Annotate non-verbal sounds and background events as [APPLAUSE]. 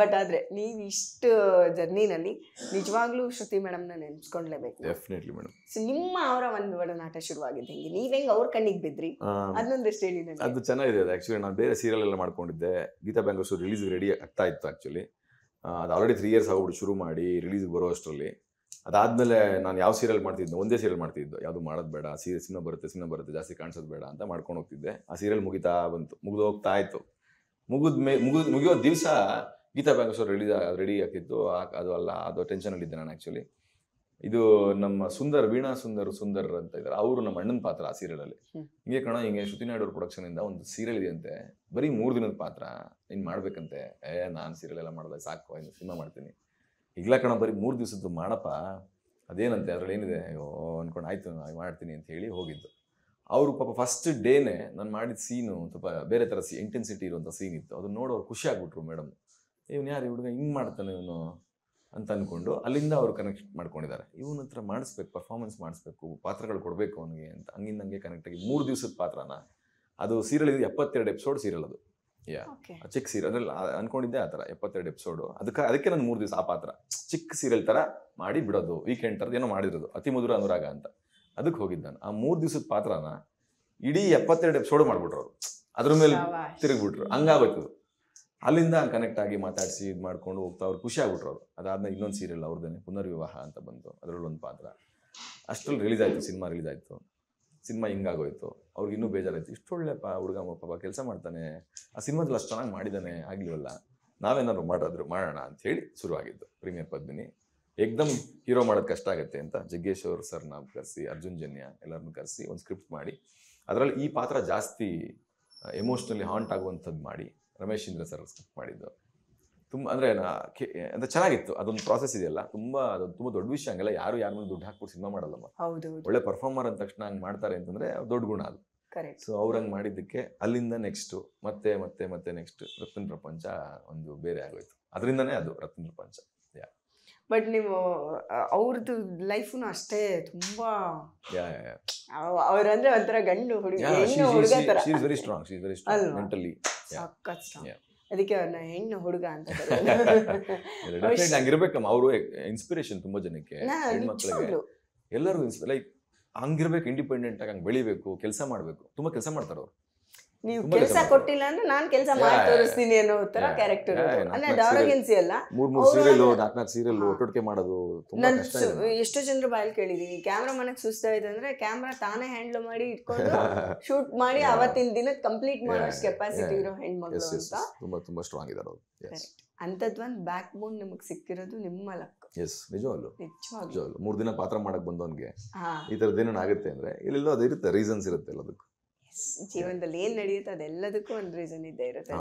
But ಆದ್ರೆ ನೀವು ಇಷ್ಟು ಜರ್ನಿನಲ್ಲಿ ನಿಜವಾಗ್ಲೂ ಶ್ರುತಿ ಮೇಡಮ್ನ ನೆನ್ಸ್ಕೊಂಡ್ಲೇಬೇಕು. ಡೆಫಿನೆಟ್ಲಿ ಮೇಡಮ್ ಸೊ ನಿಮ್ಮ ಅವರ ಒಂದು ಒಡನಾಟ ಶುರುವಾಗಿದ್ದು ಹೆಂಗೆ. ನೀವ್ ಹೆಂಗ್ ಅವ್ರ ಕಣ್ಣಿಗೆ ಬಿದ್ರಿ? ಅದನ್ನೊಂದಿಷ್ಟು ಹೇಳಿ ಅದು ಚೆನ್ನಾಗಿದೆ ಅದು ಆ್ಯಕ್ಚುಲಿ ನಾನು ಬೇರೆ ಸೀರಿಯಲ್ ಎಲ್ಲ ಮಾಡ್ಕೊಂಡಿದ್ದೆ. ಗೀತಾ ಬ್ಯಾಂಗ್ಲೂರ್ ರಿಲೀಸ್ ರೆಡಿ ಆಗ್ತಾ ಇತ್ತು ಆ್ಯಕ್ಚುಲಿ ಅದು ಆಲ್ರೆಡಿ ತ್ರೀ ಇಯರ್ಸ್ ಆಗ್ಬಿಟ್ಟು ಶುರು ಮಾಡಿ ರಿಲೀಸ್ ಬರೋ ಅಷ್ಟರಲ್ಲಿ. ಅದಾದಮೇಲೆ ನಾನು ಯಾವ ಸೀರಿಯಲ್ ಮಾಡ್ತಿದ್ದೆ? ಒಂದೇ ಸೀರಿಯಲ್ ಮಾಡ್ತಿದ್ದು. ಯಾವುದು ಮಾಡೋದು ಬೇಡ ಸೀರಿಯಲ್ ಸಿನಿಮಾ ಬರುತ್ತೆ ಸಿನಿಮಾ ಬರುತ್ತೆ ಜಾಸ್ತಿ ಕಾಣಿಸೋದು ಬೇಡ ಅಂತ ಮಾಡ್ಕೊಂಡು ಹೋಗ್ತಿದ್ದೆ. ಆ ಸೀರಿಯಲ್ ಮುಗಿತಾ ಬಂತು. ಮುಗಿದು ಹೋಗ್ತಾ ಇತ್ತು. ಮುಗಿದ ಮೇ ಮುಗಿದು ಮುಗಿಯೋ ದಿವಸ ಗೀತಾ ಬ್ಯಾಂಗರ್ಸು ರೆಡಿ ರೆಡಿ ಹಾಕಿತ್ತು ಅದು ಅಲ್ಲ ಅದು ಟೆನ್ಷನಲ್ಲಿದ್ದೆ ನಾನು ಆ್ಯಕ್ಚುಲಿ ಇದು ನಮ್ಮ ಸುಂದರ್ ವೀಣಾ ಸುಂದರ್ ಸುಂದರ್ ಅಂತ ಇದ್ದಾರೆ. ಅವರು ನಮ್ಮ ಅಣ್ಣನ ಪಾತ್ರ ಆ ಸೀರಿಯಲಲ್ಲಿ. ಹಿಂಗೆ ಕಣ ಹಿಂಗೆ ಶ್ರುತಿ ನಾಯ್ಡು ಅವ್ರ ಪ್ರೊಡಕ್ಷನ್ ಇಂದ ಒಂದು ಸೀರಿಯಲ್ ಇದೆಯಂತೆ. ಬರೀ ಮೂರು ದಿನದ ಪಾತ್ರ. ಇನ್ನು ಮಾಡ್ಬೇಕಂತೆ. ಏ ನಾನು ಸೀರಿಯಲ್ ಎಲ್ಲ ಮಾಡಲ್ಲ ಸಾಕು ಇನ್ನು ಸಿನಿಮಾ ಮಾಡ್ತೀನಿ. ಇಲ್ಲ ಕಣ ಬರೀ ಮೂರು ದಿವಸದ್ದು ಮಾಡಪ್ಪ. ಅದೇನಂತೆ ಅದ್ರಲ್ಲಿ ಏನಿದೆ? ಅಯ್ಯೋ ಅನ್ಕೊಂಡು ಆಯ್ತು ನಾನು ಮಾಡ್ತೀನಿ ಅಂತ ಹೇಳಿ ಹೋಗಿದ್ದು. ಅವರು ಪಾಪ ಫಸ್ಟ್ ಡೇನೆ ನಾನು ಮಾಡಿದ ಸೀನು ಸ್ವಲ್ಪ ಬೇರೆ ಥರ ಸಿ ಇಂಟೆನ್ಸಿಟಿ ಇರುವಂಥ ಸೀನ್ ಇತ್ತು. ಅದನ್ನ ನೋಡೋರು ಖುಷಿ ಆಗ್ಬಿಟ್ರು ಮೇಡಮ್ ಇವನು ಯಾರು ಹುಡುಗ ಹಿಂಗೆ ಮಾಡ್ತಾನೆ ಇವನು ಅಂತ ಅಂದ್ಕೊಂಡು ಅಲ್ಲಿಂದ ಅವರು ಕನೆಕ್ಟ್ ಮಾಡ್ಕೊಂಡಿದ್ದಾರೆ. ಇವನ ಹತ್ರ ಮಾಡಿಸ್ಬೇಕು ಪರ್ಫಾರ್ಮೆನ್ಸ್ ಮಾಡಿಸ್ಬೇಕು ಪಾತ್ರಗಳು ಕೊಡಬೇಕು ಅವನಿಗೆ ಅಂತ. ಹಂಗಿಂದ ಹಂಗೆ ಕನೆಕ್ಟ್ ಆಗಿ ಮೂರು ದಿವಸದ ಪಾತ್ರನ. ಅದು ಸೀರಿಯಲ್ ಇದು ಎಪ್ಪತ್ತೆರಡು ಎಪಿಸೋಡ್ ಸೀರಿಯಲ್ ಅದು. ಯಾ ಚಿಕ್ಕ ಸೀರಿಯಲ್ ಅದ್ರಲ್ಲಿ ಅನ್ಕೊಂಡಿದ್ದೆ ಆ ಥರ ಎಪ್ಪತ್ತೆರಡು ಎಪಿಸೋಡು ಅದಕ್ಕೆ ಅದಕ್ಕೆ ನಾನು ಮೂರು ದಿವಸ ಆ ಪಾತ್ರ. ಚಿಕ್ಕ ಸೀರಿಯಲ್ ಥರ ಮಾಡಿ ಬಿಡೋದು ವೀಕೆಂಡ್ ಥರದ್ದು ಏನೋ ಮಾಡಿರೋದು ಅತಿ ಮಧುರ ಅನುರಾಗ ಅಂತ. ಅದಕ್ಕೆ ಹೋಗಿದ್ದಾನೆ ಆ ಮೂರು ದಿವಸದ ಪಾತ್ರನ ಇಡೀ ಎಪ್ಪತ್ತೆರಡು ಎಪಿಸೋಡ್ ಮಾಡಿಬಿಟ್ರು ಅವರು. ಅದ್ರ ಮೇಲೆ ತಿರುಗ್ಬಿಟ್ರು. ಹಂಗಾಗೋಯ್ತು. ಅಲ್ಲಿಂದ ಕನೆಕ್ಟ್ ಆಗಿ ಮಾತಾಡಿಸಿ ಇದು ಮಾಡ್ಕೊಂಡು ಹೋಗ್ತಾ ಅವ್ರು ಖುಷಿ ಆಗ್ಬಿಟ್ರು ಅವರು. ಅದಾದ್ಮೇಲೆ ಇನ್ನೊಂದು ಸೀರಿಯಲ್ ಅವ್ರದ್ದೇನೆ ಪುನರ್ವಿವಾಹ ಅಂತ ಬಂತು. ಅದರಲ್ಲಿ ಒಂದು ಪಾತ್ರ. ಅಷ್ಟರಲ್ಲಿ ರಿಲೀಸ್ ಆಯಿತು ಸಿನಿಮಾ ರಿಲೀಸ್ ಆಯಿತು. ಸಿನಿಮಾ ಹಿಂಗಾಗೋಯ್ತು ಅವ್ರಿಗೆ ಇನ್ನೂ ಬೇಜಾರಾಯ್ತು. ಇಷ್ಟು ಒಳ್ಳೆ ಪಾ ಹುಡುಗ ಪಾಪ ಕೆಲಸ ಮಾಡ್ತಾನೆ. ಆ ಸಿನಿಮಾದಲ್ಲಿ ಅಷ್ಟು ಚೆನ್ನಾಗಿ ಮಾಡಿದ್ದಾನೆ, ಆಗಲಿವಲ್ಲ. ನಾವೇನಾದ್ರು ಮಾಡೋದ್ರು ಮಾಡೋಣ ಅಂತ ಹೇಳಿ ಶುರುವಾಗಿದ್ದು ಪ್ರೀಮಿಯರ್ ಪದ್ಮಿನಿ. ಏಕ್ದಮ್ ಹೀರೋ ಮಾಡೋದು ಕಷ್ಟ ಆಗುತ್ತೆ ಅಂತ ಜಗ್ಗೇಶ್ವರ್ ಸರ್ನ ಕರೆಸಿ, ಅರ್ಜುನ್ ಜನ್ಯ ಎಲ್ಲರನ್ನು ಕರೆಸಿ ಒಂದು ಸ್ಕ್ರಿಪ್ಟ್ ಮಾಡಿ. ಅದರಲ್ಲಿ ಈ ಪಾತ್ರ ಜಾಸ್ತಿ ಎಮೋಷ್ನಲಿ ಹಾಂಟ್ ಆಗುವಂಥದ್ದು ಮಾಡಿ. ರಮೇಶ್ ಇಂದ್ರ ಸರ್ ಮಾಡಿದ್ದು. ತುಂಬ ಅಂದರೆ ಅಂದರೆ ಚೆನ್ನಾಗಿತ್ತು. ಅದೊಂದು ಪ್ರಾಸೆಸ್ ಇದೆಯಲ್ಲ ತುಂಬ ಅದು ತುಂಬ ದೊಡ್ಡ ವಿಷಯ ಹಂಗಲ್ಲ. ಯಾರು ಯಾರು ದುಡ್ಡು ಹಾಕ್ಬಿಟ್ಟು ಸಿನಿಮಾ ಮಾಡಲ್ಲಮ್ಮ ಹೌದು ಒಳ್ಳೆ ಪರ್ಫಾರ್ಮರ್ ಅಂದ ತಕ್ಷಣ ಹಂಗೆ ಮಾಡ್ತಾರೆ ಅಂತಂದರೆ ದೊಡ್ಡ ಗುಣ ಅದು. ಕರೆಕ್ಟ್ ಸೊ ಅವ್ರು ಹಂಗೆ ಮಾಡಿದ್ದಕ್ಕೆ ಅಲ್ಲಿಂದ ನೆಕ್ಸ್ಟು ಮತ್ತೆ ಮತ್ತೆ ಮತ್ತೆ ನೆಕ್ಸ್ಟ್ ರತ್ನ ಪ್ರಪಂಚ ಒಂದು ಬೇರೆ ಆಗೋಯ್ತು. ಅದರಿಂದನೇ ಅದು ರತ್ನ ಪ್ರಪಂಚ. ಬಟ್ ನೀವು ಅವ್ರದ್ದು ಲೈಫ್ನು ಅಷ್ಟೇ ತುಂಬಾ ಯಾ ಯಾ ಅವ್- ಅವ್ರಂದ್ರೆ ಒಂಥರ ಗಂಡು ಹುಡುಗ very strong very strong? Mentally ಸಖತ್. ಅದಕ್ಕೆ ಅವ್ರನ್ನ ಹೆಣ್ಣು ಹುಡುಗ ಅಂತ ಹಂಗಿರ್ಬೇಕಮ್ಮ ಅವರು ಇನ್ಸ್ಪಿರೇಷನ್ ತುಂಬಾ ಜನಕ್ಕೆ ಎಲ್ಲರಿಗೂ ಲೈಕ್ ಹಂಗಿರ್ಬೇಕು ಇಂಡಿಪೆಂಡೆಂಟ್ ಆಗಿ ಹಂಗೆ ಬೆಳಿಬೇಕು ಕೆಲಸ ಮಾಡಬೇಕು. ತುಂಬಾ ಕೆಲಸ ಮಾಡ್ತಾರೆ ಅವರು ನೀವು ಕೆಲಸ ಕೊಟ್ಟಿಲ್ಲ ಅಂದ್ರೆ ನಾನು ಕೆಲಸ ಮಾಡಿ ತೋರಿಸ್ತೀನಿ ಅನ್ನೋ ತರ ಕ್ಯಾರೆಕ್ಟರ್ ಅಂದ್ರೆ. ಆರೋಗ್ಯನ್ಸಿ ಅಲ್ಲ ಮೂರ್ ಮೂರು ಸೀರಿಯಲ್ ಅಂದ್ರೆ- ನಾಲ್ಕು ನಾಲ್ಕು ಸೀರಿಯಲ್ ಹಾ. ಒಟ್ಟೊಟ್ಟಿಗೆ ಮಾಡೋದು ನನ್ ಎಷ್ಟೋ ಜನರು ಬಾಯಲ್ಲಿ ಕೇಳಿದೀನಿ. ಕ್ಯಾಮ್ರಾ ಮನೆಗೆ ಸುಸ್ತಾ ಇದೆ ಅಂದ್ರೆ ಕ್ಯಾಮ್ರಾ ತಾನೇ ಹ್ಯಾಂಡಲ್ ಮಾಡಿ ಇಟ್ಕೊಂಡು [LAUGHS] ಶೂಟ್ ಮಾಡಿ. ಅವತ್ತಿನ ದಿನ ಕಂಪ್ಲೀಟ್ ಮಾಡೋ ಕೆಪಾಸಿಟಿ ಇರೋ ಹೆಣ್ಮಗಳು ಅಂತ. ತುಂಬಾ ತುಂಬಾ ಸ್ಟ್ರಾಂಗ್ ಇದಾರೆ ಅವರು. ಒಂದ್ ಬ್ಯಾಕ್ ಬೋನ್ ನಿಮಗ್ ಸಿಕ್ಕಿರೋದು ನಿಮ್ಮ ಲಕ್ ಎಸ್ ನಿಜವಲ್ಲೂ ನಿಜವಾಗ್ಲು. ಮೂರು ದಿನ ಪಾತ್ರ ಮಾಡಕ್ ಬಂದವನ್ಗೆ ಈ ಥರದ್ದು ಏನೇನು ಆಗುತ್ತೆ ಅಂದ್ರೆ ಇಲ್ಲೆಲ್ಲೋ ಅದು ಇರುತ್ತೆ ರೀಸನ್ಸ್ ಇರುತ್ತೆ ಎಲ್ಲದಕ್ಕೂ. ಜೀವನದಲ್ಲಿ ಏನ್ ನಡೆಯುತ್ತೆ ಅದೆಲ್ಲದಕ್ಕೂ ಒಂದು ರೀಸನ್ ಇದ್ದೇ ಇರುತ್ತೆ.